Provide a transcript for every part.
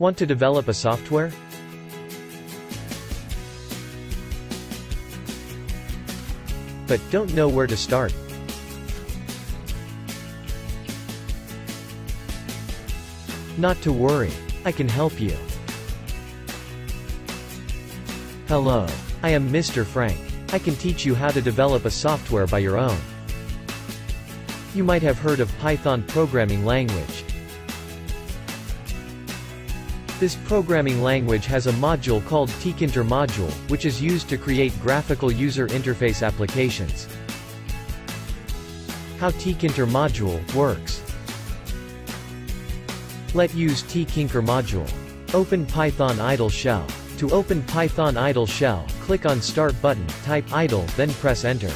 Want to develop a software? But don't know where to start? Not to worry. I can help you. Hello. I am Mr. Frank. I can teach you how to develop a software by your own. You might have heard of Python programming language. This programming language has a module called tkinter module, which is used to create graphical user interface applications. How tkinter module works. Let use tkinter module. Open Python idle shell. To open Python idle shell, click on Start button, type idle, then press enter.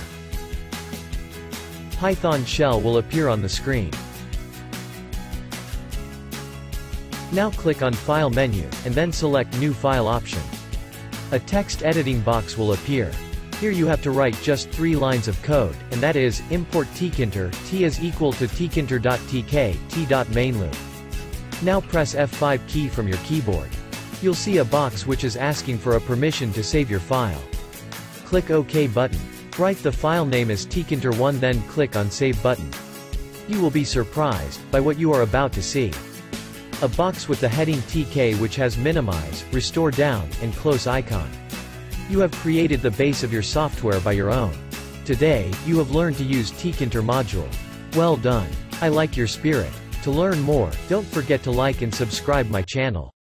Python shell will appear on the screen. Now click on File menu, and then select New File option. A text editing box will appear. Here you have to write just three lines of code, and that is, import tkinter, t is equal to tkinter.tk, t.mainloop. Now press F5 key from your keyboard. You'll see a box which is asking for a permission to save your file. Click OK button. Write the file name as tkinter1 then click on Save button. You will be surprised by what you are about to see. A box with the heading TK which has minimize, restore down, and close icon. You have created the base of your software by your own. Today, you have learned to use tkinter module. Well done. I like your spirit. To learn more, don't forget to like and subscribe my channel.